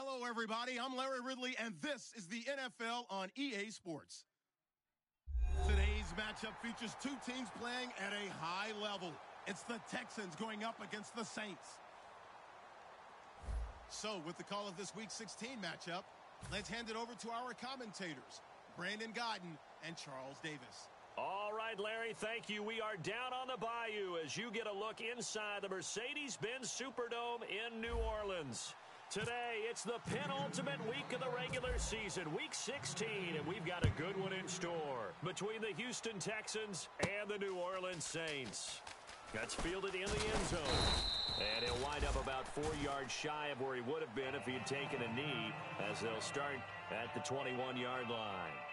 Hello, everybody. I'm Larry Ridley, and this is the NFL on EA Sports. Today's matchup features two teams playing at a high level. It's the Texans going up against the Saints. So, with the call of this Week 16 matchup, let's hand it over to our commentators, Brandon Gaudin and Charles Davis. All right, Larry, thank you. We are down on the bayou as you get a look inside the Mercedes-Benz Superdome in New Orleans. Today, it's the penultimate week of the regular season, Week 16, and we've got a good one in store between the Houston Texans and the New Orleans Saints. That's fielded in the end zone. And he'll wind up about four yards shy of where he would have been if he had taken a knee as they'll start at the 21-yard line.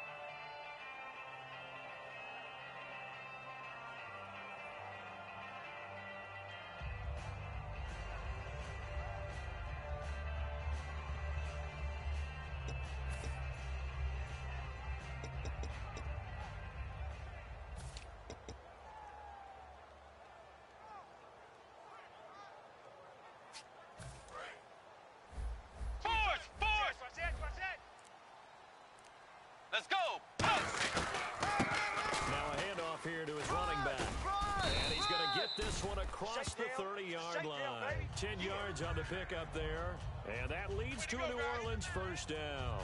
Across the 30-yard line. 10 yards on the pickup there. And that leads to a New Orleans first down.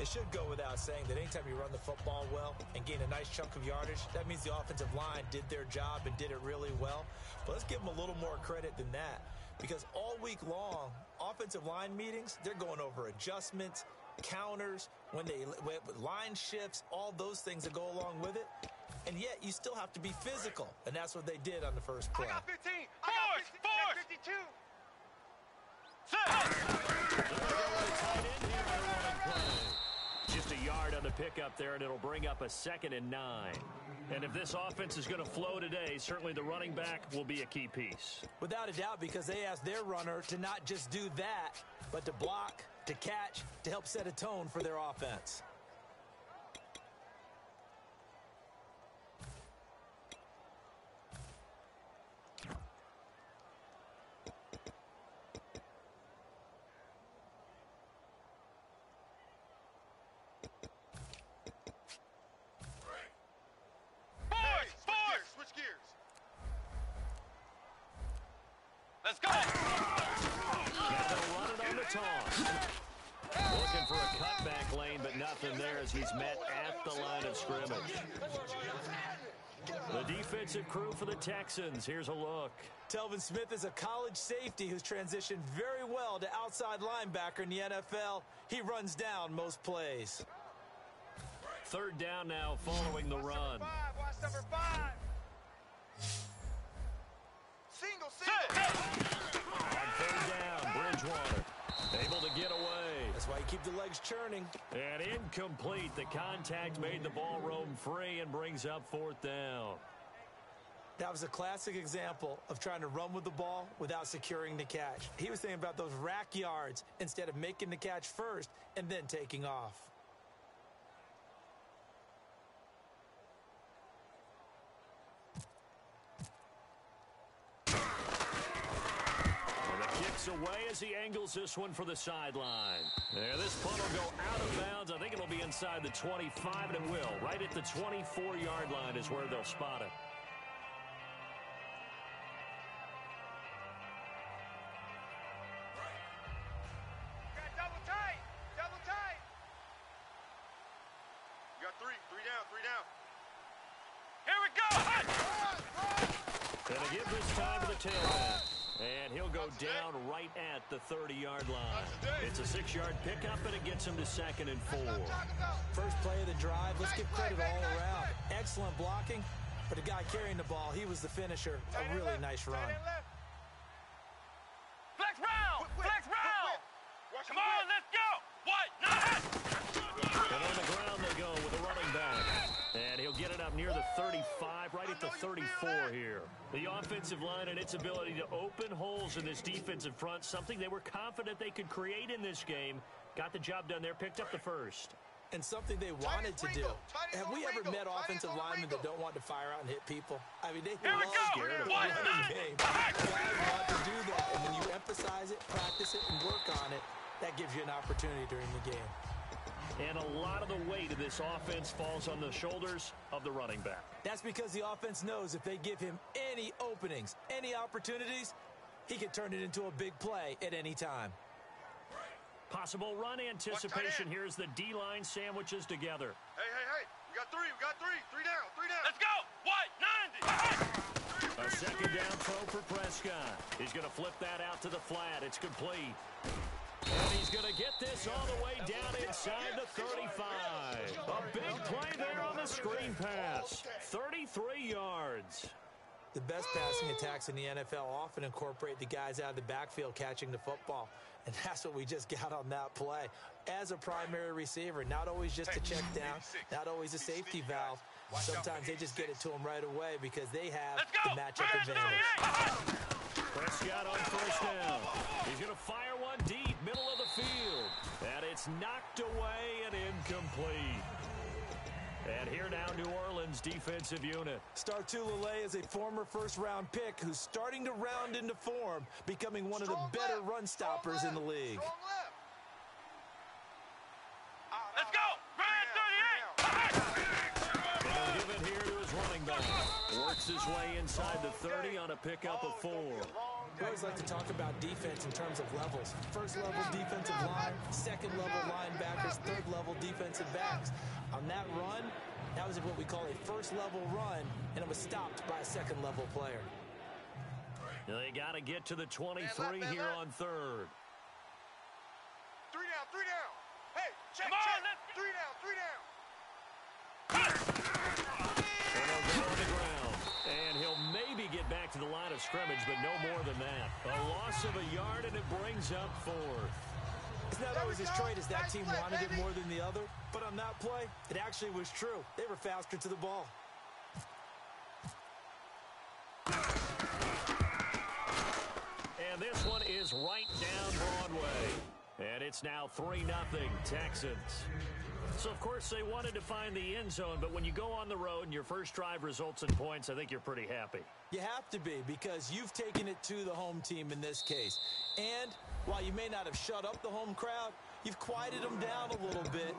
It should go without saying that anytime you run the football well and gain a nice chunk of yardage, that means the offensive line did their job and did it really well. But let's give them a little more credit than that because all week long, offensive line meetings, they're going over adjustments, counters, when they live with line shifts, all those things that go along with it. And yet you still have to be physical. And that's what they did on the first play. I got 15. I got 15. Force. 52. Just a yard on the pickup there, and it'll bring up a second and nine. And if this offense is going to flow today, certainly the running back will be a key piece. Without a doubt, because they asked their runner to not just do that, but to block, to catch, to help set a tone for their offense. Nothing there as he's met at the line of scrimmage. The defensive crew for the Texans. Here's a look. Telvin Smith is a college safety who's transitioned very well to outside linebacker in the NFL. He runs down most plays. Third down now following the run. Watch number five. Single, single. On third down, Bridgewater. Able to get away. That's why you keep the legs churning. And incomplete. The contact made the ball roam free and brings up fourth down. That was a classic example of trying to run with the ball without securing the catch. He was thinking about those rack yards instead of making the catch first and then taking off. Away as he angles this one for the sideline. There, this punt will go out of bounds. I think it'll be inside the 25, and it will. Right at the 24-yard line is where they'll spot it. Down right at the 30-yard line. It's a six-yard pickup, and it gets him to second and four. First play of the drive. Let's give credit all around. Excellent blocking. But the guy carrying the ball, he was the finisher. A really nice run. Flex round! Flex round! Come on, let's go! What? Not And on the ground they go with the running back. And he'll get it up near the 35, right at the 34 here. The offensive line and its ability to open holes in this defensive front, something they were confident they could create in this game. Got the job done there, picked up the first. And something they wanted to do. Have we ever met offensive linemen that don't want to fire out and hit people? I mean, they Here love scared of running game. Guys want to do that, and when you emphasize it, practice it, and work on it, that gives you an opportunity during the game. And a lot of the weight of this offense falls on the shoulders of the running back. That's because the offense knows if they give him any openings, any opportunities, he can turn it into a big play at any time. Possible run anticipation. Here's the D-line sandwiches together. Hey, hey, hey. We got three. We got three. Three down. Three down. Let's go. What? 90. A second down throw for Prescott. He's going to flip that out to the flat. It's complete. And he's going to get this all the way down inside the 35. A big play there on the screen pass. 33 yards. The best passing attacks in the NFL often incorporate the guys out of the backfield catching the football. And that's what we just got on that play. As a primary receiver, not always just a check down, not always a safety valve. Sometimes they just get it to them right away because they have the matchup advantage. Prescott on first down. He's going to fire one deep, middle of the field. And it's knocked away and incomplete. And here now, New Orleans defensive unit. Star Lotulelei is a former first-round pick who's starting to round into form, becoming one of the better run stoppers in the league. Let's go. And he'll give it here to his running back. Works his way inside the 30 on a pickup of four. We always like to talk about defense in terms of levels. First level defensive line, second level linebackers, third level defensive backs. On that run, that was what we call a first level run, and it was stopped by a second level player. They got to get to the 23 Man, man, here man. on third. Three down. Three down. Hey, check, Come on, check. let's Three down. Three down. Maybe get back to the line of scrimmage, but no more than that. A loss of a yard, and it brings up fourth. It's not always as straight as that team wanted it more than the other, but on that play, it actually was true. They were faster to the ball. And this one is right down Broadway. And it's now 3-0 Texans. So, of course, they wanted to find the end zone, but when you go on the road and your first drive results in points, I think you're pretty happy. You have to be because you've taken it to the home team in this case. And while you may not have shut up the home crowd, you've quieted them down a little bit.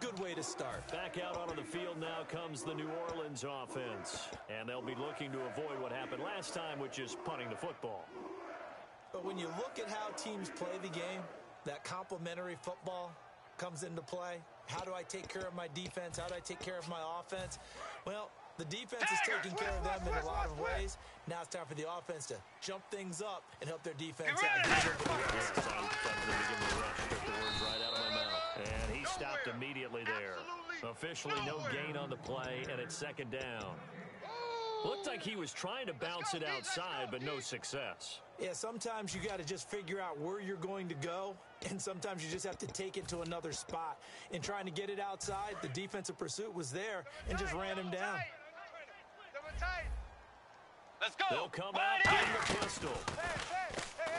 Good way to start. Back out onto the field now comes the New Orleans offense. And they'll be looking to avoid what happened last time, which is punting the football. But when you look at how teams play the game, that complementary football comes into play. How do I take care of my defense? How do I take care of my offense? Well, the defense is taking care of them in a lot of ways. Now it's time for the offense to jump things up and help their defense out. Yes, I thought to begin the rush. Took the words right out of my mouth. And he stopped immediately there. Officially no gain on the play, and it's second down. Looked like he was trying to bounce it outside, but no success. Yeah, sometimes you got to just figure out where you're going to go, and sometimes you just have to take it to another spot. In trying to get it outside, the defensive pursuit was there and just ran him down. Let's go. They'll come out in the pistol.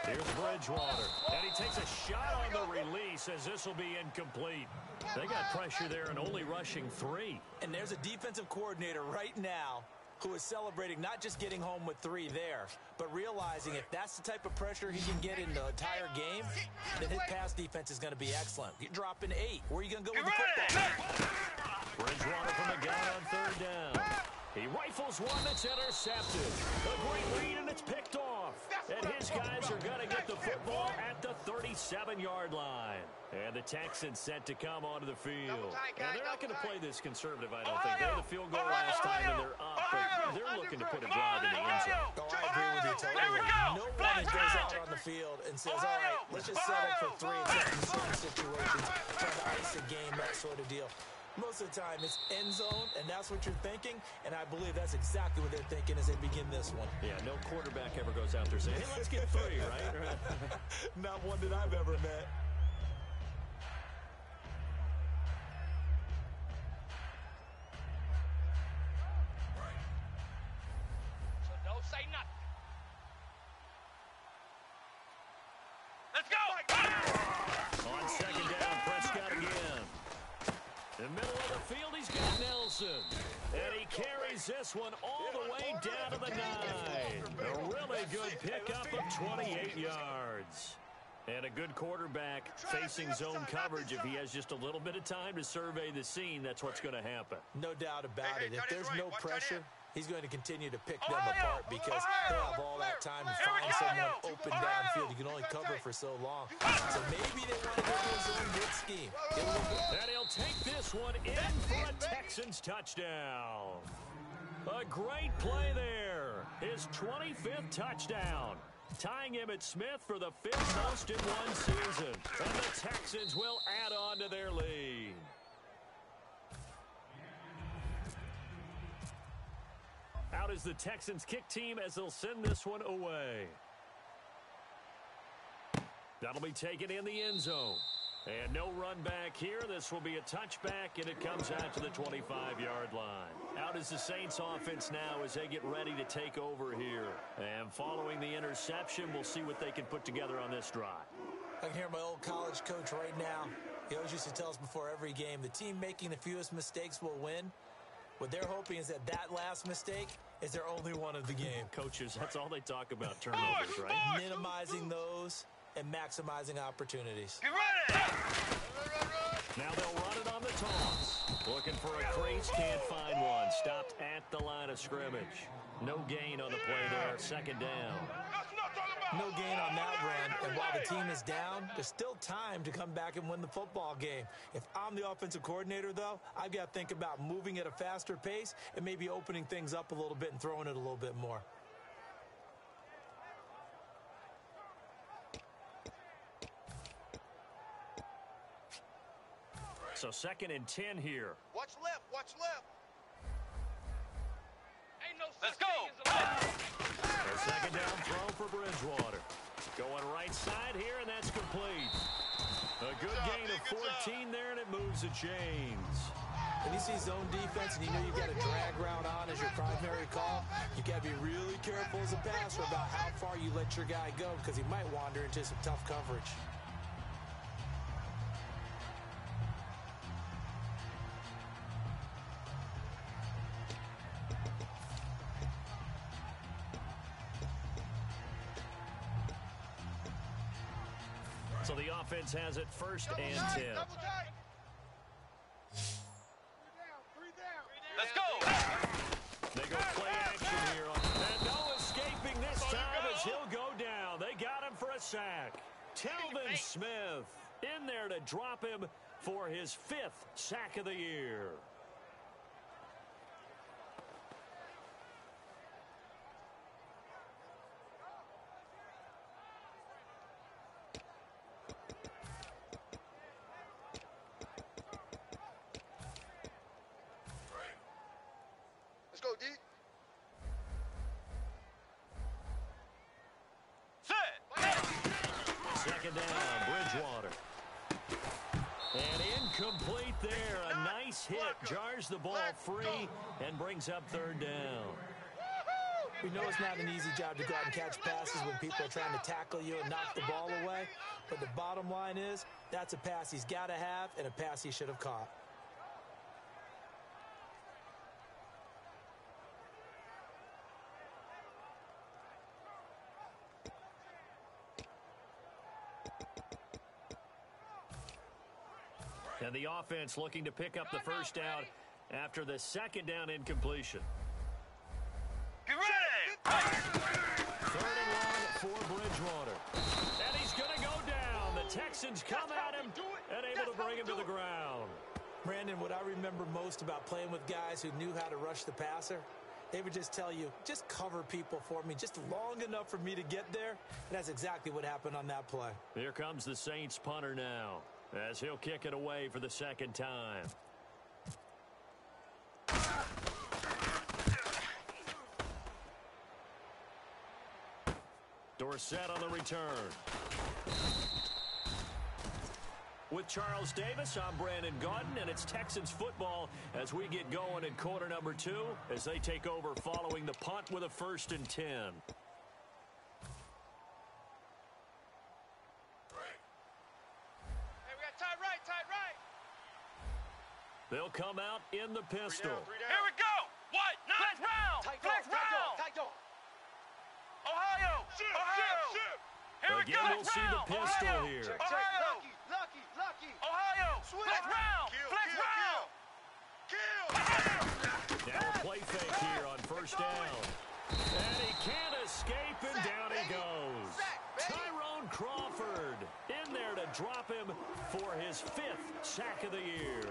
Here's Bridgewater. And he takes a shot on the release as this will be incomplete. They got pressure there and only rushing three. And there's a defensive coordinator right now who is celebrating not just getting home with three there, but realizing if that's the type of pressure he can get in the entire game, then his pass defense is going to be excellent. You're dropping eight. Where are you going to go with the football? Bridgewater from the gun on third down. He rifles one that's intercepted. A great read, and it's picked off. And his guys are going to get the football at the 37-yard line. And the Texans set to come onto the field. And they're not going to play this conservative, I don't think. They had the field goal last time, and they're up, but they're looking to put a drive in the end zone. Oh, I agree with you totally. No one goes out on the field and says, all right, let's just settle for three in certain situations, trying to ice a game, that sort of deal. Most of the time, it's end zone, and that's what you're thinking, and I believe that's exactly what they're thinking as they begin this one. Yeah, no quarterback ever goes out there saying, hey, let's get three, right? Not one that I've ever met. So don't say nothing. Let's go. On second down, Prescott again. In the middle of the field, he's got Nelson. And he carries this one all the way down to the nine. A really good pickup of 28 yards. And a good quarterback facing zone coverage. If he has just a little bit of time to survey the scene, that's what's going to happen. No doubt about it. If there's no pressure. He's going to continue to pick them apart because he'll have all that time to find someone open Ohio! downfield. You can only cover for so long. So maybe they want to go to his own blitz scheme. Get a little bit And he'll take this one in for a Texans touchdown. A great play there. His 25th touchdown. Tying Emmitt Smith for the fifth most in one season. And the Texans will add on to their lead. Out is the Texans kick team as they'll send this one away. That'll be taken in the end zone. And no run back here. This will be a touchback, and it comes out to the 25-yard line. Out is the Saints offense now as they get ready to take over here. And following the interception, we'll see what they can put together on this drive. I can hear my old college coach right now. He always used to tell us before every game, the team making the fewest mistakes will win. What they're hoping is that that last mistake is their only one of the game. Coaches, that's all they talk about, turnovers, right? Minimizing those and maximizing opportunities. Get ready! Now they'll run it on the toss. Looking for a crease, can't find one. Stopped at the line of scrimmage. No gain on the play there, second down. That's what I'm talking about! No gain on that run, and while the team is down, there's still time to come back and win the football game. If I'm the offensive coordinator, though, I've got to think about moving at a faster pace and maybe opening things up a little bit and throwing it a little bit more. So second and 10 here. Watch left, watch left. Ain't no Let's go! A second down throw for Bridgewater. Going right side here, and that's complete. A good job, gain man, of good job. 14 there, and it moves the chains. When you see zone defense and you know you've got a drag route on as your primary call, you got to be really careful as a passer about how far you let your guy go because he might wander into some tough coverage. The has it first Double and tight, 10. double tight. Three down, three down. Let's go! They go play action here. On, and no escaping this time as he'll go down. They got him for a sack. Telvin Smith in there to drop him for his fifth sack of the year. Let's go, D. Set! Second down, Bridgewater. And incomplete there. A nice hit. Jars the ball free and brings up third down. We know it's not an easy job to go out and catch passes when people are trying to tackle you and knock the ball away. But the bottom line is that's a pass he's got to have and a pass he should have caught. And the offense looking to pick up the first down after the second down incompletion. Get ready! Third and long for Bridgewater. And he's going to go down. The Texans come at him and able to bring him to the ground. Brandon, what I remember most about playing with guys who knew how to rush the passer, they would just tell you, just cover people for me, just long enough for me to get there. And that's exactly what happened on that play. Here comes the Saints punter now as he'll kick it away for the second time. Dorsett on the return. With Charles Davis, I'm Brandon Gaudin, and it's Texans football as we get going in quarter number two as they take over following the punt with a first and 10. Hey, we got tight right, tight right. They'll come out in the Three pistol. down, three down. Again, And we'll see the pistol Ohio. here. Check, check. Ohio. Lucky, lucky, lucky. Ohio. Switch. Flex round. Kill, Flex kill, round. kill. Now a play fake here on first down. And he can't escape, and down he goes. Tyrone Crawford in there to drop him for his fifth sack of the year.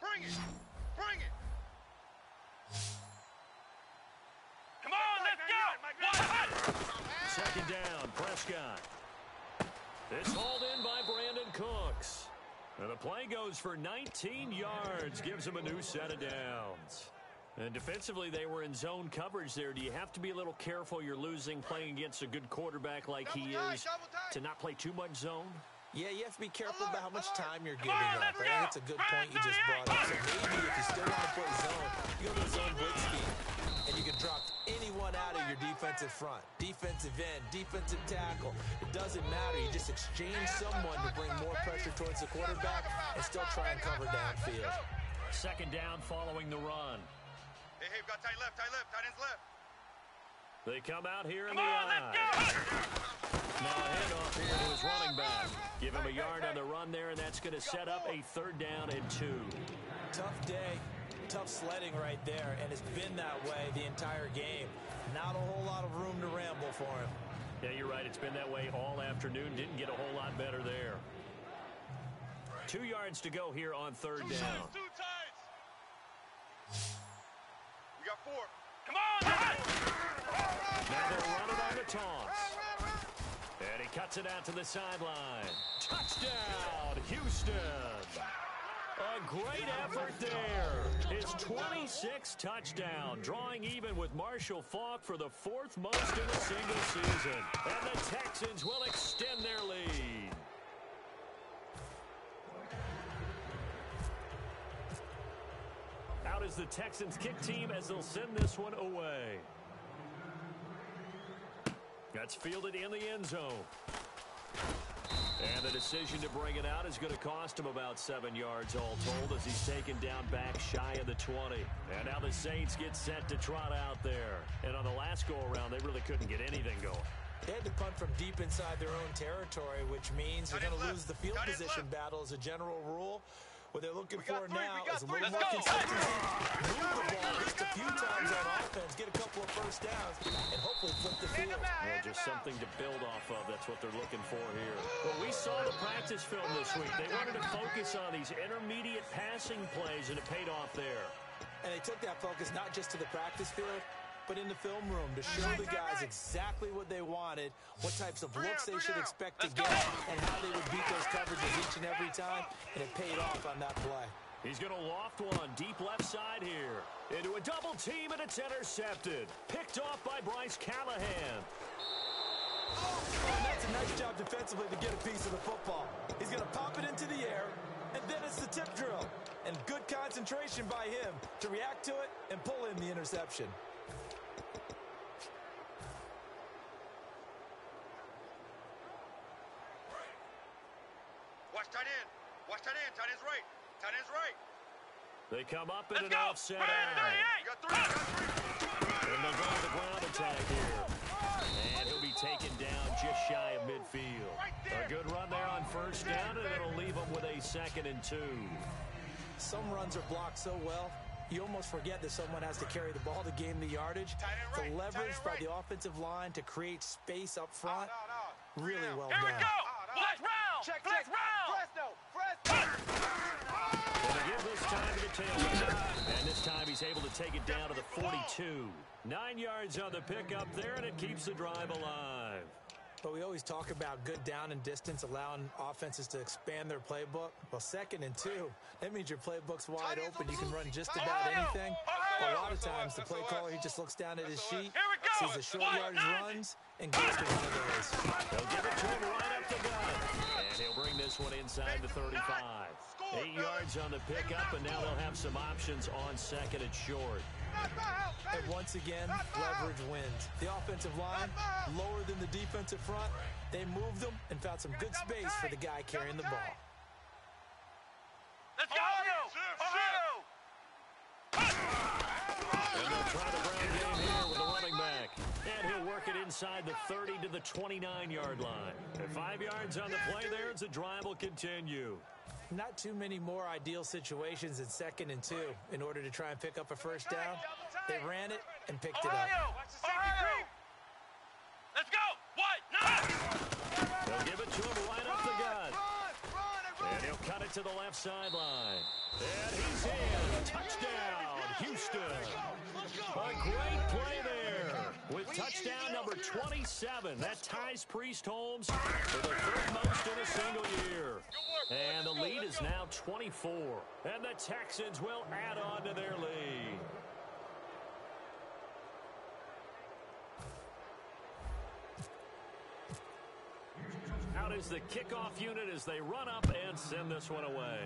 Bring it. Bring it. Come on, let's go. One hut. Second down, Prescott. It's hauled in by Brandin Cooks. And the play goes for 19 yards, gives him a new set of downs. And defensively, they were in zone coverage there. Do you have to be a little careful you're losing playing against a good quarterback like he Double is to not play too much zone? Yeah, you have to be careful about how much time you're giving on, up. let's I think it's a good point you just brought up. So maybe if you still want to play zone, you go to the zone blitz anyone out of your defensive front, defensive end, defensive tackle. It doesn't matter. You just exchange someone to bring more pressure towards the quarterback and still try and cover downfield. Second down following the run. Hey, hey, we got tight left, tight left, tight ends left. They come out here in Come the on, let's eye. go. Now a handoff here to his running back. Give him a yard on the run there, and that's going to set up a third down and two. Tough day, tough sledding right there, and it's been that way the entire game. Not a whole lot of room to ramble for him. Yeah, you're right. It's been that way all afternoon. Didn't get a whole lot better there. Two yards to go here on third Two down. tides, two tides. We got four. Come on. Now they're running on the toss. And he cuts it out to the sideline. Touchdown, Houston. A great effort there. His 26th touchdown, drawing even with Marshall Faulk for the fourth most in a single season. And the Texans will extend their lead. Out is the Texans kick team as they'll send this one away. That's fielded in the end zone. And the decision to bring it out is going to cost him about seven yards all told as he's taken down back shy of the 20. And now the Saints get set to trot out there. And on the last go-around, they really couldn't get anything going. They had to punt from deep inside their own territory, which means they're going to lose the field Tight position left. battle as a general rule. What they're looking We for three, now is a little Let's more go. consistency, move the ball just a few times on offense, get a couple of first downs, and hopefully flip the field. him out, Well, just something to build off of. That's what they're looking for here. Well, we saw the practice film this week. They wanted to focus on these intermediate passing plays, and it paid off there. And they took that focus not just to the practice field, but in the film room to show the guys exactly what they wanted, what types of looks they should expect to get, and how they would beat those coverages each and every time, and it paid off on that play. He's going to loft one deep left side here. Into a double team, and it's intercepted. Picked off by Bryce Callahan. Oh, and that's a nice job defensively to get a piece of the football. He's going to pop it into the air, and then it's the tip drill. And good concentration by him to react to it and pull in the interception. Watch tight end. Watch tight end. Tight end's right. Tight end's right. They come up in Let's an go. offset Brand eye. We got three. We got three. And they'll go to the ground attack here. And he'll be taken down just shy of midfield. A good run there on first down, and it'll leave them with a second and two. Some runs are blocked so well, you almost forget that someone has to carry the ball to gain the yardage. Tight The leverage by end the offensive line to create space up front, Out, out, out. Really down. well Here we done. go. Out, out. Flex round. Check, Flex check. round. Fresno. Fresno. And they give this time to the tailback. And this time he's able to take it down to the 42. Nine yards on the pickup there, and it keeps the drive alive. But we always talk about good down and distance, allowing offenses to expand their playbook. Well, second and two, that means your playbook's wide open. You can run just about anything. Ohio. A lot of times, the play caller, he just looks down at his sheet, Here we go. sees the short One, yardage runs, and goes to one of those. They'll give it to him right up the gut. And he'll bring this one inside the 35. Eight yards on the pickup, and now they'll have some options on second and short. And once again, leverage wins. The offensive line, lower than the defensive front, they moved them and found some good space for the guy carrying the ball. Let's go! Ohio! And they'll try the ground game here And he'll work it inside the 30 to the 29-yard line. And five yards on the play there as the drive will continue. Not too many more ideal situations in second and two in order to try and pick up a first down. They ran it and picked it up. Ohio! Ohio! Let's go! What? Nine! They'll give it to him right up the gut. And he'll cut it to the left sideline. And he's in. Touchdown, Houston. A great play there. With touchdown number 27, that ties Priest Holmes for the third most in a single year. And the lead is now 24. And the Texans will add on to their lead. Out is the kickoff unit as they run up and send this one away.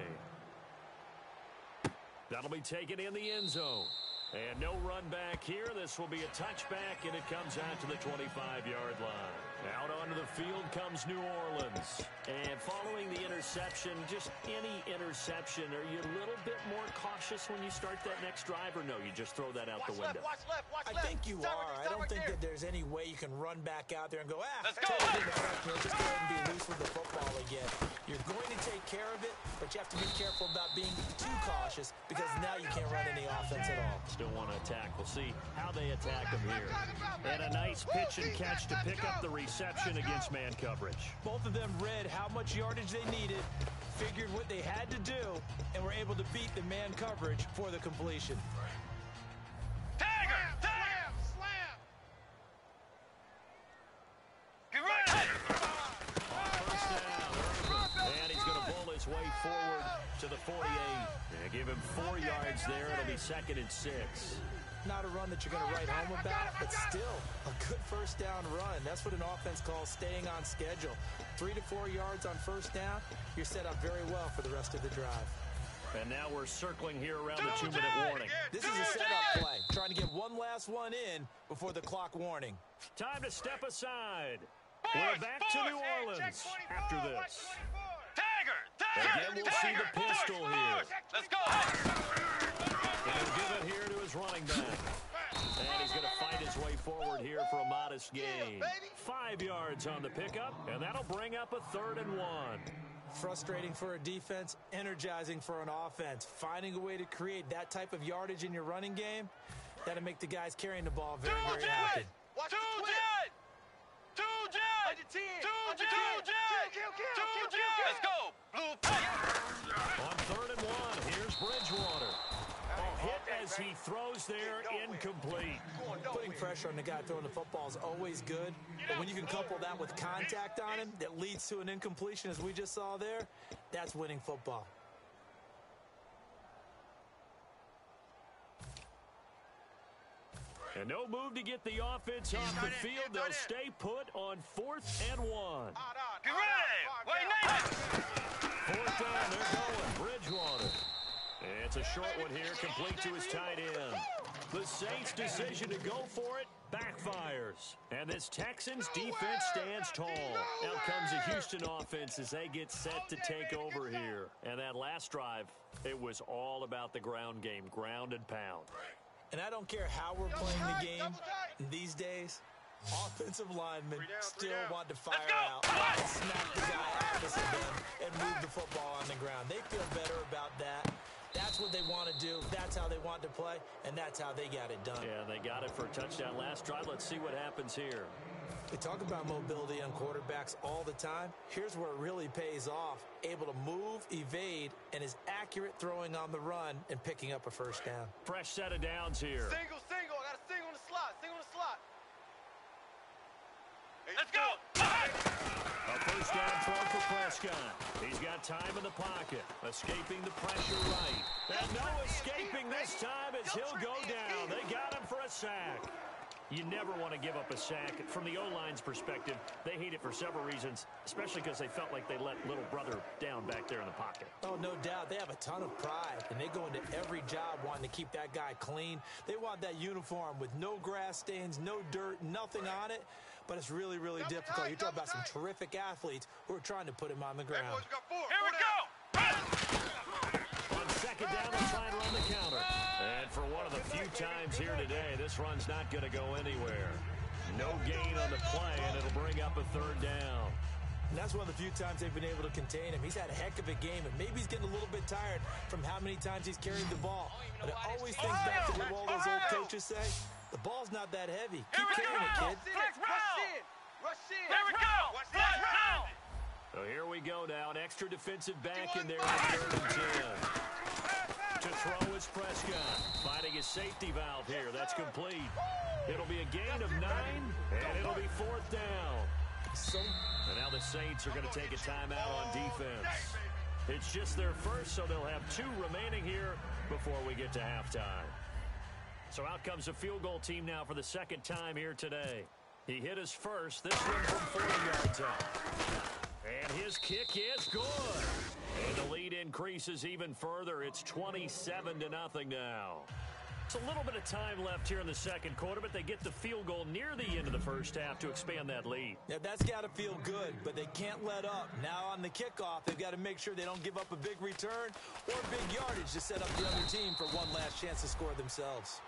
That'll be taken in the end zone. And no run back here. This will be a touchback, and it comes out to the 25-yard line. Out onto the field comes New Orleans. And following the interception, just any interception, are you a little bit more cautious when you start that next drive, or no, you just throw that out the window? Watch left, watch I left. think you Stop are. right- I don't right think there. that there's any way you can run back out there and go, ah, Let's go. totally didn't. Just go ahead and be loose with the football again. You're going to take care of it, but you have to be careful about being too cautious because now you can't run any offense at all. Still want to attack. We'll see how they attack him here. And a nice pitch and catch to pick up the reception against man coverage. Both of them read how much yardage they needed, figured what they had to do, and were able to beat the man coverage for the completion. Second and six. Not a run that you're going to write home about, but still a good first down run. That's what an offense calls staying on schedule. Three to four yards on first down, you're set up very well for the rest of the drive. And now we're circling here around the two-minute warning. This is a setup play, trying to get one last one in before the clock warning. Time to step aside. We're back to New Orleans after this. Tiger! Tiger! Again, we'll see the pistol Force, here. force. Let's go! And give it here to his running back. And he's going to fight his way forward here for a modest gain. Five yards on the pickup, and that'll bring up a third and one. Frustrating for a defense, energizing for an offense. Finding a way to create that type of yardage in your running game, that'll make the guys carrying the ball very, Two very happy. jet! Watch Two the twist. jet! Two jet! Under 10, Two jet! 10. Kill, kill, kill, Two kill, kill, jet! Let's go! Blue fire! On third and one, here's Bridgewater. A hit as he throws there, incomplete. Putting pressure on the guy throwing the football is always good, but when you can couple that with contact on him that leads to an incompletion, as we just saw there, that's winning football. And no move to get the offense off the field. They'll stay put on fourth and one. Get ready! Wait, Nathan! Fourth down, they're going. Bridgewater. And a short one here, complete to his tight end. The Saints' decision to go for it backfires. And this Texans defense stands tall. Out comes the Houston offense as they get set to take over here. And that last drive, it was all about the ground game, ground and pound. And I don't care how we're playing the game these days, offensive linemen still want to fire out, and smack the guy opposite them, and move the football on the ground. They feel better about that. That's what they want to do. That's how they want to play, and that's how they got it done. Yeah, they got it for a touchdown last drive. Let's see what happens here. They talk about mobility on quarterbacks all the time. Here's where it really pays off. Able to move, evade, and is accurate throwing on the run and picking up a first down. Fresh set of downs here. Single, single. I got a single on the slot. Single on the slot. Let's go! A first down throw for Prescott. He's got time in the pocket. Escaping the pressure right. And no escaping this time as he'll go down. They got him for a sack. You never want to give up a sack. From the O-line's perspective, they hate it for several reasons, especially because they felt like they let little brother down back there in the pocket. Oh, no doubt. They have a ton of pride, and they go into every job wanting to keep that guy clean. They want that uniform with no grass stains, no dirt, nothing on it. But it's really, really Double difficult. tight, You're talking about some terrific athletes who are trying to put him on the Hey, ground. boys, four. Here Four we down. go. On second down, they try and run the counter. And for one of the few times here today, this run's not going to go anywhere. No gain on the play, and it'll bring up a third down. And that's one of the few times they've been able to contain him. He's had a heck of a game, and maybe he's getting a little bit tired from how many times he's carried the ball. But it always thinks back to what all those old coaches say. The ball's not that heavy. Keep carrying it, go. kid. Flex Rush round. in. Rush in. Here we go. Watch Flex that. round. So here we go now. An extra defensive back in there on third and ten. To throw is Prescott. Finding his safety valve here. That's complete. It'll be a gain of nine, and it'll be fourth down. So And now the Saints are going to take a timeout on defense. It's just their first, so they'll have two remaining here before we get to halftime. So out comes the field goal team now for the second time here today. He hit his first, this one from 40 yards out. And his kick is good. And the lead increases even further. It's 27 to nothing now. It's a little bit of time left here in the second quarter, but they get the field goal near the end of the first half to expand that lead. Yeah, that's got to feel good, but they can't let up. Now on the kickoff, they've got to make sure they don't give up a big return or big yardage to set up the other team for one last chance to score themselves.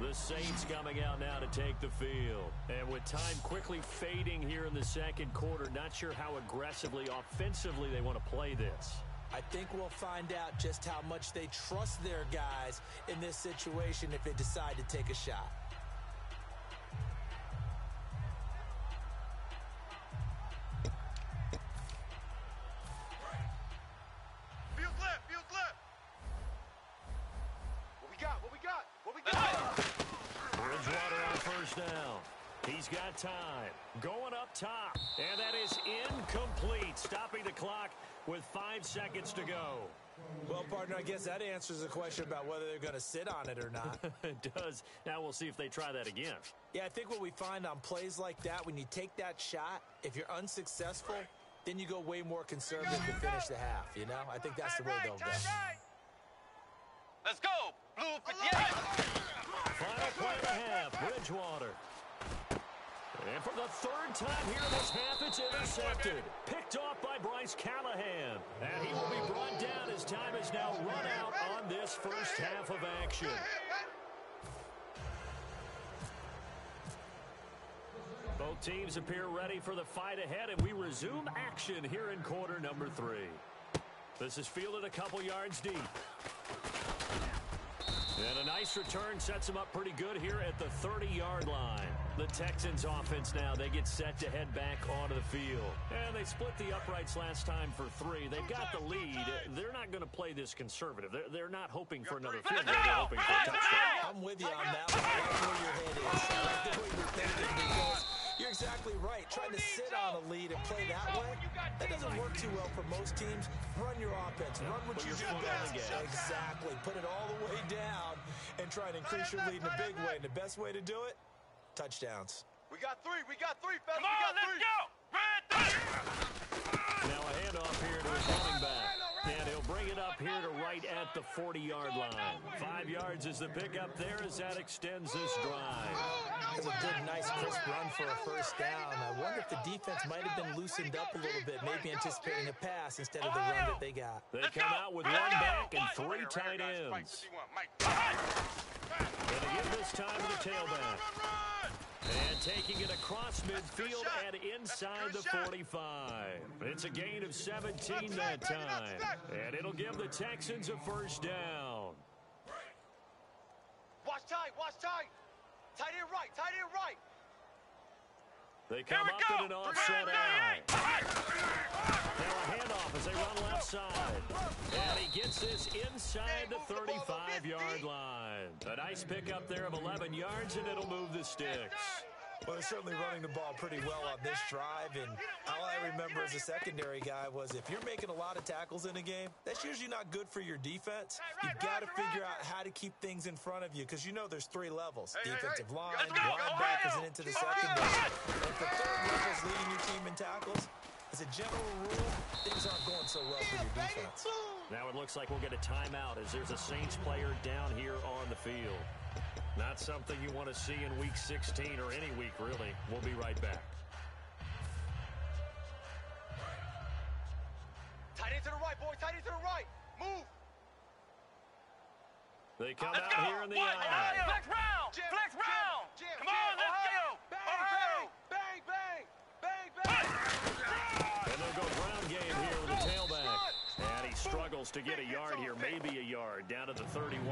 The Saints coming out now to take the field. And with time quickly fading here in the second quarter, not sure how aggressively, offensively they want to play this. I think we'll find out just how much they trust their guys in this situation if they decide to take a shot. Field left. Field left. What we got? What we got? What we got? Bridgewater on first down. He's got time. Going up top. And that is incomplete. Stopping the clock with five seconds to go. Well, partner, I guess that answers the question about whether they're going to sit on it or not. it does. Now we'll see if they try that again. yeah, I think what we find on plays like that, when you take that shot, if you're unsuccessful, then you go way more conservative to finish the half, you know? I think that's the way they'll go. Let's go. Blue 58. Final play of the half. Bridgewater. And for the third time here in this half, it's intercepted. Picked off by Bryce Callahan. And he will be brought down as time is now run out on this first half of action. Both teams appear ready for the fight ahead, and we resume action here in quarter number three. This is fielded a couple yards deep. And a nice return sets them up pretty good here at the 30-yard line. The Texans offense now, they get set to head back onto the field. And they split the uprights last time for three. They've got the lead. They're not going to play this conservative. They're, they're not hoping for another field goal. They're hoping for a touchdown. I'm with you on that one. Like where your head is. I like the way you're you're exactly right. Trying to sit on a lead and play that way, that doesn't work too well for most teams. Run your offense. Run what you your do foot best. Exactly. Put it all the way down and try and increase your lead in a big way. And the best way to do it, touchdowns. We got three. We got three, fellas. Come we on, got let's three. go. Red three. Now a handoff here to his running back. And he'll bring it up here to right at the 40-yard line. Five yards is the pickup. There as that extends this drive. That's a good, nice, crisp run for a first down. I wonder if the defense might have been loosened up a little bit, maybe anticipating a pass instead of the run that they got. They come out with one back and three tight ends. And they give this time to the tailback. And taking it across midfield and inside the 45. It's a gain of 17 that time. And it'll give the Texans a first down. Watch tight. Watch tight. Tight end right. Tight end right. They Here come we up go. in an offset. Red Now a handoff as they run left side. And he gets this inside the 35-yard line. A nice pickup there of 11 yards, and it'll move the sticks. Well, they're certainly running the ball pretty well on this drive, and all I remember as a secondary guy was if you're making a lot of tackles in a game, that's usually not good for your defense. You've got to figure out how to keep things in front of you because you know there's three levels. Defensive line, linebackers, and into the secondary. And if the third level is leading your team in tackles, as a general rule, things aren't going so well for your defense. Now it looks like we'll get a timeout as there's a Saints player down here on the field. Not something you want to see in Week 16 or any week, really. We'll be right back. Tight end to the right, boy. Tight end to the right. Move. They come Let's out go. here in the What? eye. Flex round. Jim, Flex round. Jim, Come on, Jim. let's go. Bang, Ohio. bang, bang, bang, bang, bang. And they'll go ground game here with the tailback. And he struggles to get a yard here, maybe a yard, down to the 31.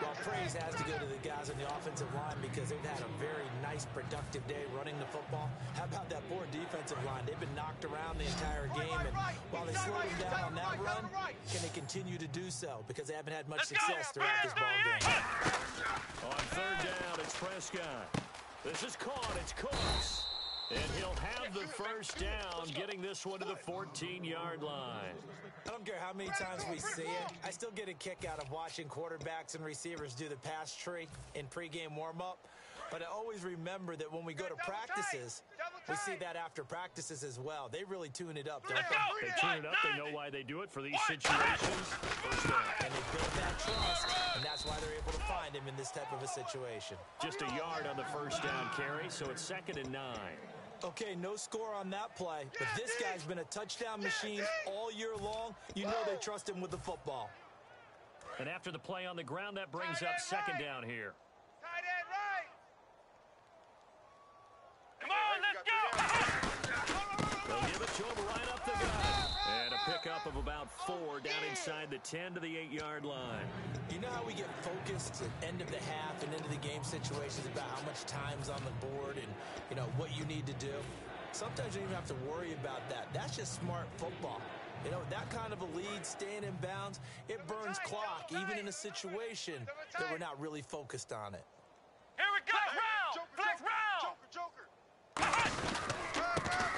Well, praise has to go to the guys on the offensive line because they've had a very nice, productive day running the football. How about that poor defensive line? They've been knocked around the entire game, and while they slowed them down on that run, can they continue to do so? Because they haven't had much success throughout this ball game. On third down, it's Prescott. This is caught. It's Cooks. And he'll have the first down, getting this one to the 14-yard line. I don't care how many times we see it. I still get a kick out of watching quarterbacks and receivers do the pass tree in pregame warm-up. But I always remember that when we go to practices, we see that after practices as well. They really tune it up, don't they? They tune it up. They know why they do it for these situations. First down. And they build that trust, and that's why they're able to find him in this type of a situation. Just a yard on the first down carry, so it's second and nine. Okay, no score on that play, but this guy's been a touchdown machine all year long. You know they trust him with the football. And after the play on the ground, that brings up second down here. Tight end right. Come on, let's go. They'll give it to him right up the gut. And a pickup of about oh, four down inside the 10 to the 8-yard line. You know how we get focused at end of the half and into the game situations about how much time's on the board and, you know, what you need to do? Sometimes you don't even have to worry about that. That's just smart football. You know, that kind of a lead, staying in bounds, it burns clock, even in a situation that we're not really focused on it. Here we go. Flex round. Joker, Flex Joker, round. Joker, Joker. And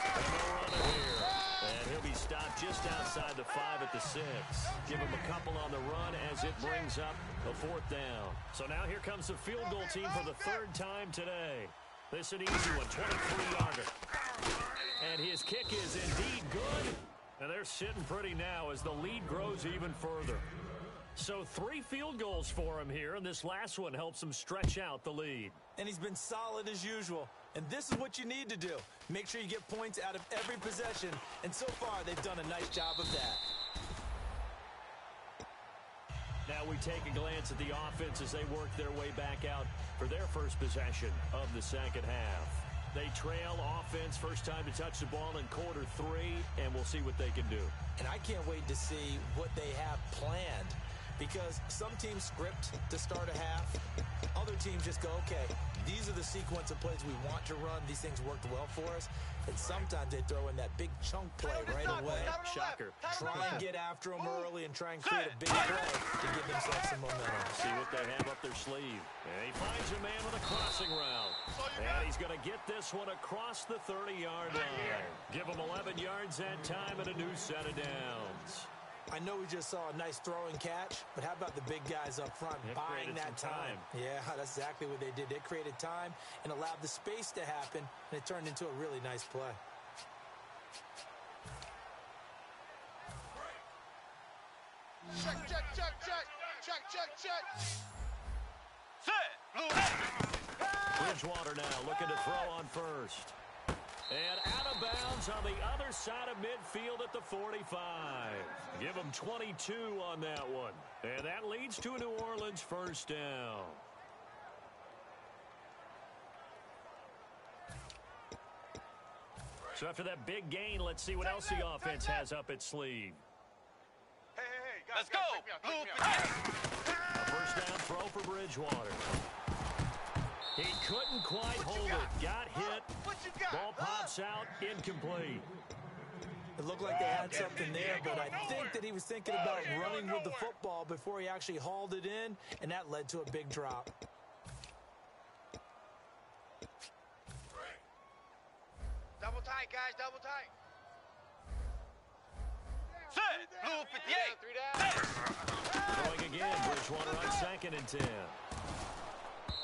just outside the five at the six. Give him a couple on the run as it brings up a fourth down. So now here comes the field goal team for the third time today. This an easy one, 23-yarder. And his kick is indeed good. And they're sitting pretty now as the lead grows even further. So three field goals for him here, and this last one helps him stretch out the lead. And he's been solid as usual. And this is what you need to do. Make sure you get points out of every possession. And so far, they've done a nice job of that. Now we take a glance at the offense as they work their way back out for their first possession of the second half. They trail offense first time to touch the ball in quarter three, and we'll see what they can do. And I can't wait to see what they have planned because some teams script to start a half. Other teams just go, okay, these are the sequence of plays we want to run. These things worked well for us. And sometimes they throw in that big chunk play right away. Shocker. Try and get after them early and try and create a big play to give themselves some momentum. See what they have up their sleeve. And he finds a man with a crossing route. And he's going to get this one across the 30-yard line. Give him 11 yards that time and a new set of downs. I know we just saw a nice throwing catch, but how about the big guys up front They buying that time? time. Yeah, that's exactly what they did. They created time and allowed the space to happen, and it turned into a really nice play. Check, check, check, check. Check, check, check. Set. Bridgewater now looking to throw on first. And out of bounds on the other side of midfield at the 45. Give him 22 on that one. And that leads to a New Orleans first down. So after that big gain, let's see what else the offense has up its sleeve. Hey, hey, hey, guys, Let's guys, go. check me out, Blue check me out. A first down throw for Bridgewater. He couldn't quite hold it. Got hit. What you got? Ball huh? pops out. Incomplete. It looked like they had something there, but I think that he was thinking about running with the football before he actually hauled it in, and that led to a big drop. Double tight, guys. Double tight. Set. Blue 58. Three down. Throwing again, Bridgewater on second and 10.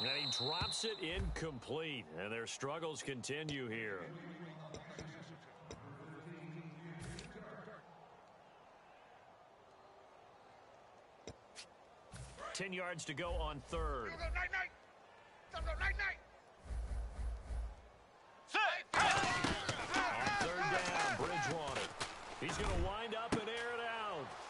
And he drops it incomplete, and their struggles continue here. Ten yards to go on third. Go, night, night. Go, go, night, night. Set. On third down, Bridgewater. He's going to wind up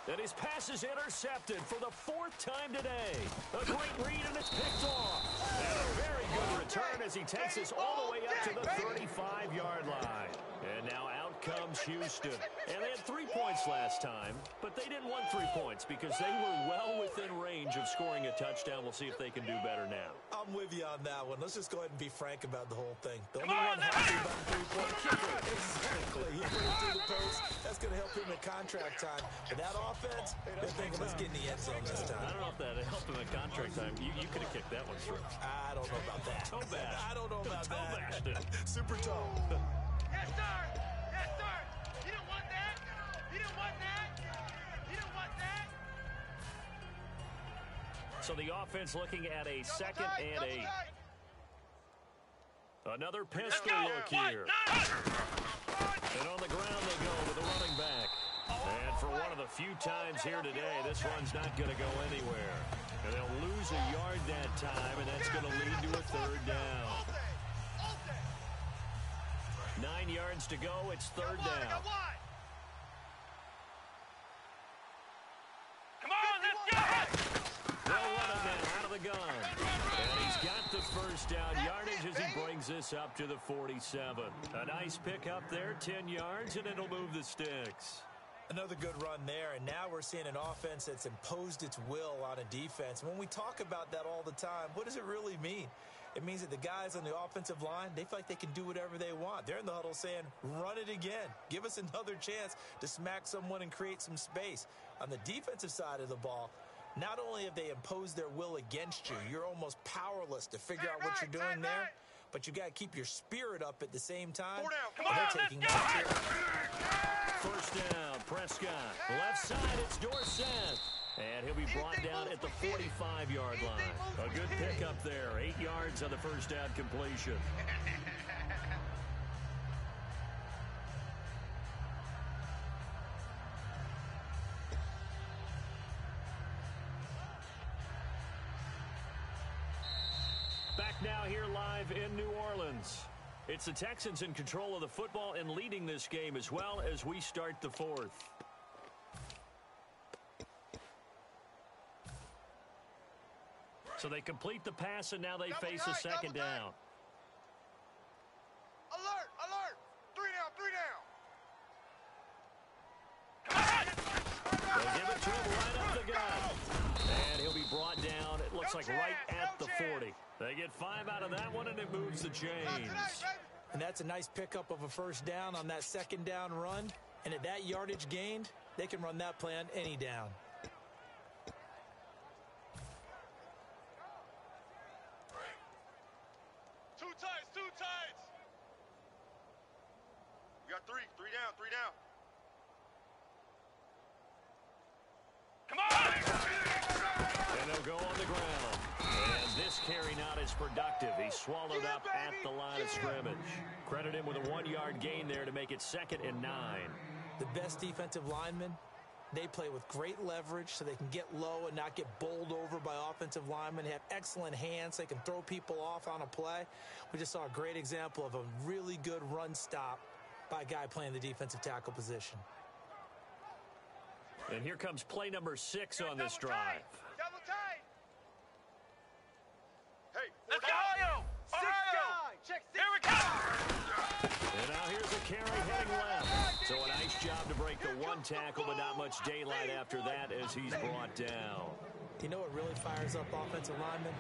and air it out. And his pass is intercepted for the fourth time today. A great read, and it's picked off. And a very good return as he takes us all the way up to the 35-yard line. And now out comes Houston. And they had three points last time, but they didn't want three points because they were well within range of scoring a touchdown. We'll see if they can do better now. I'm with you on that one. Let's just go ahead and be frank about the whole thing. The Come only on, one happy about three-point kicker. Exactly. He put it through the post. That's going to help him in contract time. But that offense, they're thinking, let's get in the end zone this time. I don't know if that helped him at contract time. You, you could have kicked that one through. I don't know about that. Toe bash. I don't know about Toe that. bashed it. Super toe. Yes, sir. So the offense looking at a second and tight. another pistol look here. And on the ground they go with the running back. And for one of the few times here today, this one's not going to go anywhere. And they'll lose a yard that time, and that's going to lead to a third down. All day. All day. Nine yards to go. It's third Got one, I down. got one. Come on, let's go. They'll run it gun. And he's got the first down yardage as he brings this up to the 47. A nice pickup there, 10 yards, and it'll move the sticks. Another good run there, and now we're seeing an offense that's imposed its will on a defense. When we talk about that all the time, what does it really mean? It means that the guys on the offensive line, they feel like they can do whatever they want. They're in the huddle saying, run it again. Give us another chance to smack someone and create some space. On the defensive side of the ball, not only have they imposed their will against you, you're almost powerless to figure out what you're doing there, but you got to keep your spirit up at the same time. Four down, Come on, They're let's taking go. that too. First down, Prescott. Left side, it's Dorsett. And he'll be brought down at the 45-yard line. A good pickup there. Eight yards on the first down completion. New Orleans. It's the Texans in control of the football and leading this game as well as we start the fourth. So they complete the pass and now they Double face a second double tight. down. Alert, alert. Three down, three down. They give it to him right up the gut. And he'll be brought down, it looks like right at the 40. They get five out of that one and it moves the chains. And that's a nice pickup of a first down on that second down run. And at that yardage gained, they can run that play on any down. Two tights, two tights. We got three, three down, three down. Come on. And they'll go on the ground. And this carry not as productive. He swallowed up at the line of scrimmage. Credit him with a one-yard gain there to make it second and nine. The best defensive linemen, they play with great leverage so they can get low and not get bowled over by offensive linemen. They have excellent hands. They can throw people off on a play. We just saw a great example of a really good run stop by a guy playing the defensive tackle position. And here comes play number six on this drive. tight, Double tight. Hey, Let's go. Ohio. Ohio. Check Here we go. And now here's a carry heading left. So a nice job to break the one tackle, but not much daylight after that as he's brought down. You know what really fires up offensive linemen?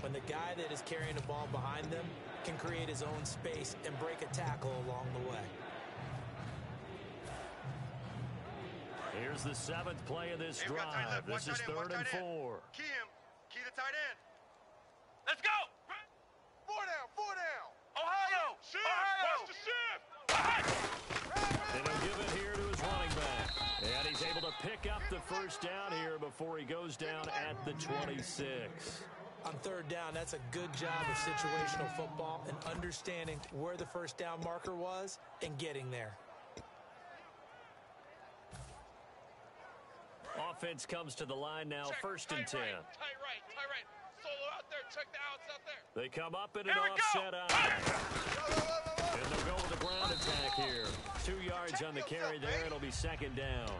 When the guy that is carrying the ball behind them can create his own space and break a tackle along the way. Here's the seventh play of this Hey, we got tight drive. This is tight end, one third and four. Key him. Key the tight end. Let's go! Four down, four down! Ohio! Shift! Ohio! Watch the shift! They'll give it here to his running back. And he's able to pick up the first down here before he goes down at the 26. On third down, that's a good job of situational football and understanding where the first down marker was and getting there. Offense comes to the line now, Check. first and tight 10. Right, tight right, tight right. Solo out there. Check the outs out there. They come up in an Here we go. offset eye. And they'll go with the ground attack here. Two yards on the carry there. It'll be second down.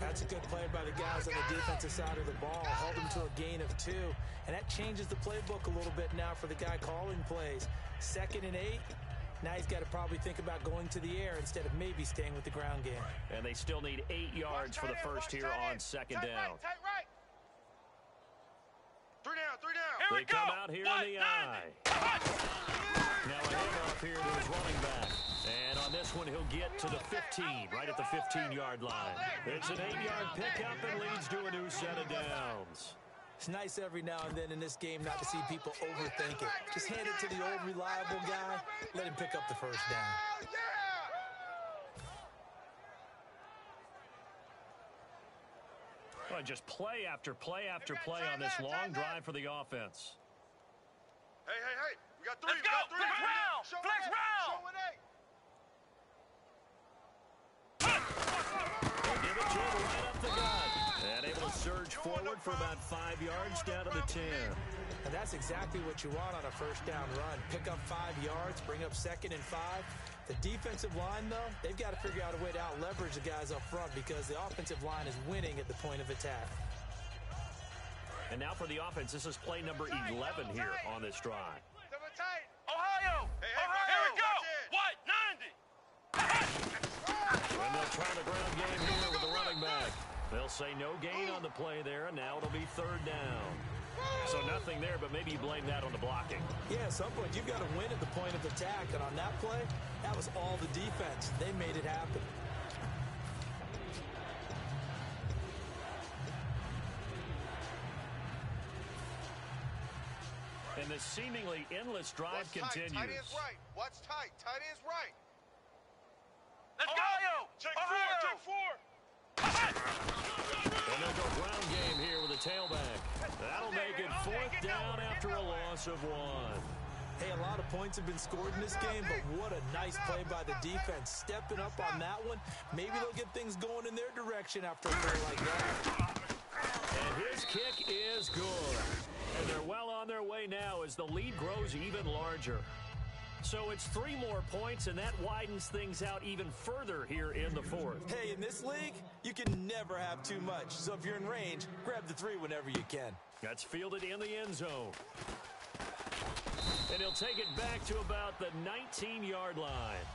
That's a good play by the guys on the defensive side of the ball. Held them to a gain of two. And that changes the playbook a little bit now for the guy calling plays. Second and eight. Now he's got to probably think about going to the air instead of maybe staying with the ground game. And they still need eight yards for the first here on second tight down. Right, tight right. Three down, three down. They Here we come out here One, in the nine. eye. Now a handoff here to his running back. And on this one, he'll get to the 15, right at the 15-yard line. It's an eight-yard pickup and leads to a new set of downs. It's nice every now and then in this game not to see people overthink it. Just hand it to the old reliable guy. Let him pick up the first down. Oh, yeah. Well, just play after play after play on this long drive for the offense. Hey, hey, hey. We got three. Let's we got go. three. Flex round. Show Flex it. round. Show it eight. They give it to him right up the gut. And able to surge forward for about five yards down to the 10. And that's exactly what you want on a first down run. Pick up five yards, bring up second and five. The defensive line, though, they've got to figure out a way to out leverage the guys up front because the offensive line is winning at the point of attack. And now for the offense, this is play number 11 here on this drive. Ohio. Hey, hey, Ohio. Here we go. What? 90. And they'll try the ground game here with the running back. They'll say no gain on the play there, and now it'll be third down. So nothing there, but maybe you blame that on the blocking. Yeah, at some point you've got to win at the point of attack, and on that play, that was all the defense. They made it happen. And the seemingly endless drive Watch tight. continues. Tight end's right. Watch tight. Tight end's right. Let's Ohio. go. Check Ohio. four. Check four. And they'll go ground game here with a tailback. That'll make it fourth down after a loss of one. Hey, a lot of points have been scored in this game, but what a nice play by the defense. Stepping up on that one. Maybe they'll get things going in their direction after a play like that. And his kick is good. And they're well on their way now as the lead grows even larger. So it's three more points, and that widens things out even further here in the fourth. Hey, in this league, you can never have too much. So if you're in range, grab the three whenever you can. That's fielded in the end zone. And he'll take it back to about the 19-yard line.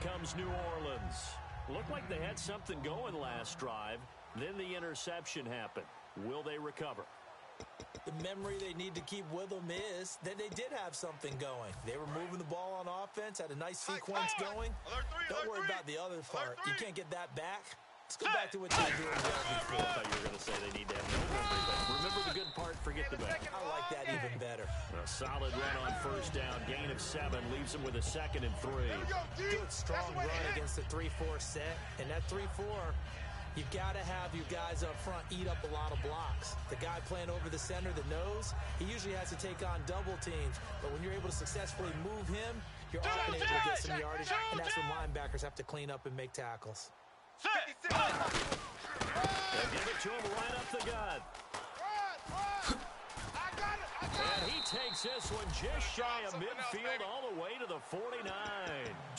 Comes New Orleans. Looked like they had something going last drive. Then the interception happened. Will they recover? The memory they need to keep with them is that they did have something going. They were moving the ball on offense, had a nice sequence going. Don't worry about the other part. You can't get that back. Let's go back to what they were doing well I thought you were going to say they need to have no memory, but remember the good part, forget the bad. I like that even better. A solid run on first down. Gain of seven leaves them with a second and three. There we go, D. Good strong That's the way run against the 3-4 set. And that 3-4, you've got to have you guys up front eat up a lot of blocks. The guy playing over the center, the nose, he usually has to take on double teams. But when you're able to successfully move him, you're often able to get some yardage. And that's when linebackers have to clean up and make tackles. Set. They'll give it to him right up the gut. Run, run. I got it. I got And it. he takes this one just shy of Something else, midfield all the way to the 49.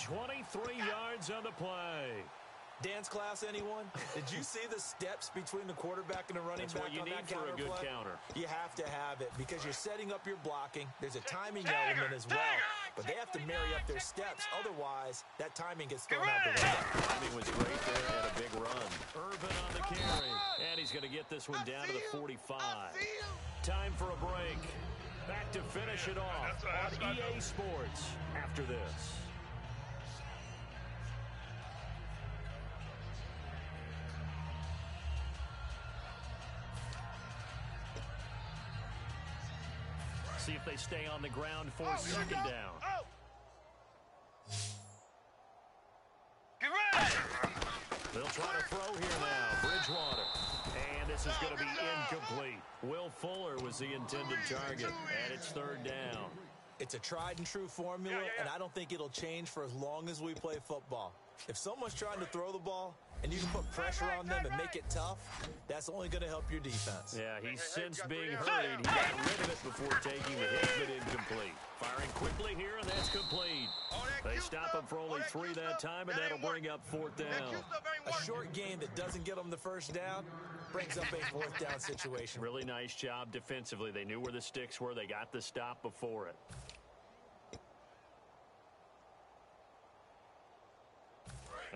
23 yards on the play. Dance class, anyone? Did you see the steps between the quarterback and the running That's back what you on need that for a good play? counter. You have to have it because you're setting up your blocking. There's a timing Dagger, element as well. dagger. But they have to marry up their steps. Otherwise, that timing gets thrown Get out the ready. window. Timing was great there and a big run. Irvin on the carry. And he's going to get this one down to the 45. I see you. Time for a break. Back to finish it off That's what- on EA Sports after this. Stay on the ground for Oh, second here we go. down. Oh. Get ready. They'll try to throw here now. Bridgewater. And this is going to be incomplete. Will Fuller was the intended target, and it's third down. It's a tried and true formula, Yeah, yeah, yeah. and I don't think it'll change for as long as we play football. If someone's trying to throw the ball and you can put pressure on them and make it tough, that's only going to help your defense. Yeah, he's since being hurried. He got rid of it before taking the hit, but incomplete. Firing quickly here, and that's complete. They stop him for only three that time, and that that'll bring up fourth down. cute stuff ain't A short game that doesn't get them the first down brings up a fourth down situation. Really nice job defensively. They knew where the sticks were. They got the stop before it.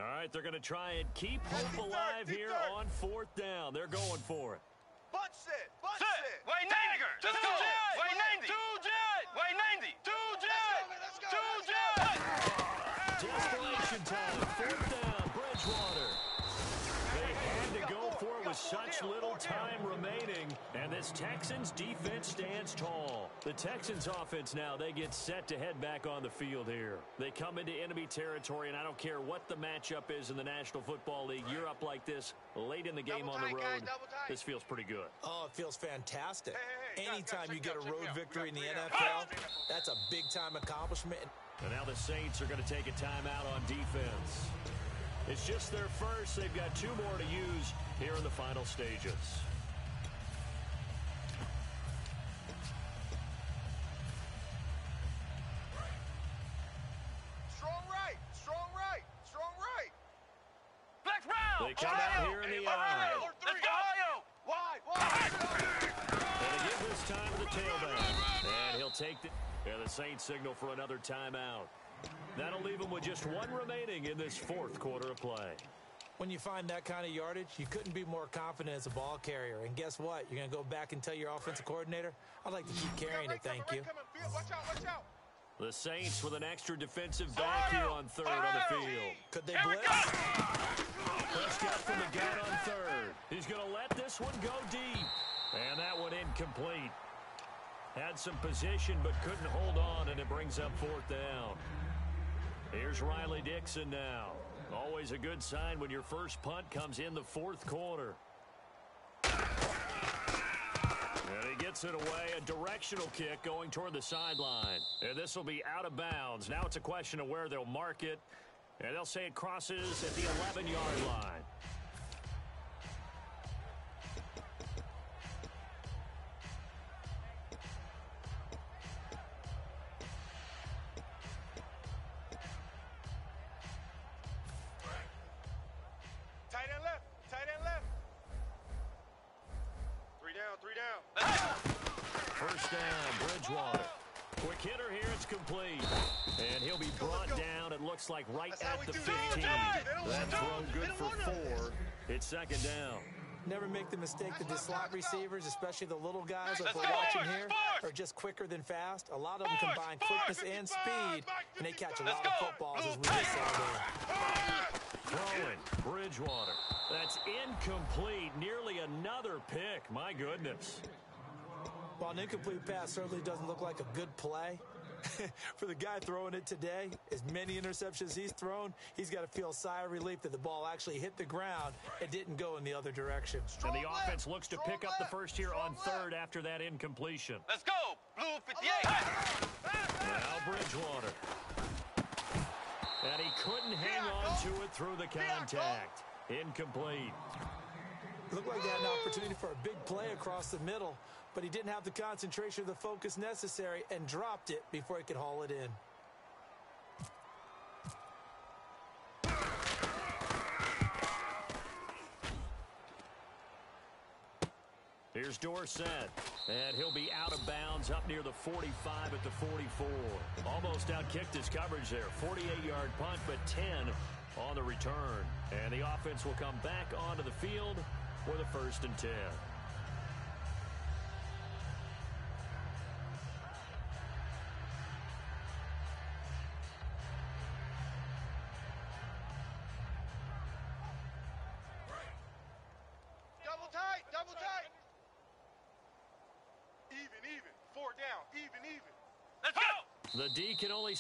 All right, they're going to try and keep hope alive Deep here third. on fourth down. They're going for it. Bunch set. Bunch Sit. set. Wait 90. Let's go. Wait 90. Two jet. Wait 90. Two jet. Let's go, Two let's go. jet. Desperation time. Fourth down. Bridgewater. They had to go for it with such little time remaining. And this Texans defense stands tall. The Texans offense now, they get set to head back on the field here. They come into enemy territory, and I don't care what the matchup is in the National Football League. You're up like this late in the game Double on the tight, guys, road. This feels pretty good. Oh, it feels fantastic. Hey, hey, hey, Anytime you get a me out, check road victory in the NFL, that's a big time accomplishment. And now the Saints are going to take a timeout on defense. It's just their first. They've got two more to use here in the final stages. Strong right. Strong right. Strong right. Flex round. They come out here in the eye. Let's go, Ohio. Wide. Wide. And they give this time to the tailback. And he'll take the... And the Saints signal for another timeout. That'll leave them with just one remaining in this fourth quarter of play. When you find that kind of yardage, you couldn't be more confident as a ball carrier. And guess what? You're going to go back and tell your offensive coordinator, I'd like to keep carrying it, thank you. Watch out. Watch out. The Saints with an extra defensive back here on third on the field. Could they blitz? go. Prescott from the gun on third. He's going to let this one go deep. And that one incomplete. Had some position but couldn't hold on, and it brings up fourth down. Here's Riley Dixon now. Always a good sign when your first punt comes in the fourth quarter. And he gets it away, a directional kick going toward the sideline. And this will be out of bounds. Now it's a question of where they'll mark it. And they'll say it crosses at the 11-yard line. Never make the mistake that the slot receivers, especially the little guys like we're watching here, are just quicker than fast. A lot of them combine quickness and speed, and they catch a lot of Let's go. footballs as we Blue just saw there. Throwing, Bridgewater. That's incomplete. Nearly another pick. My goodness. Well, an incomplete pass certainly doesn't look like a good play, for the guy throwing it today, as many interceptions he's thrown, he's got to feel a sigh of relief that the ball actually hit the ground and didn't go in the other direction. And the Strong offense looks to Strong pick up the first here on third left. after that incompletion. Let's go. Blue 58. Now Bridgewater. And he couldn't hang on to it through the contact. Incomplete. Looked like they had an opportunity for a big play across the middle, but he didn't have the concentration or the focus necessary and dropped it before he could haul it in. Here's Dorsett. And he'll be out of bounds up near the 45 at the 44. Almost outkicked his coverage there. 48-yard punt, but 10 on the return. And the offense will come back onto the field for the first and 10.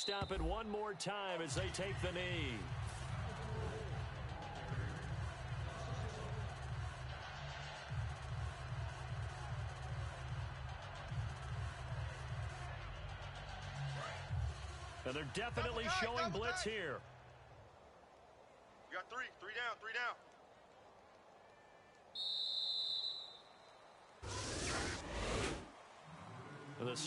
Stop it one more time as they take the knee. And they're definitely showing blitz here. You got three. Three down, three down. And the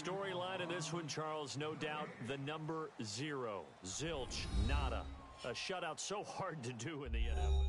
one, Charles, no doubt the number zero. Zilch, nada. A shutout so hard to do in the NFL.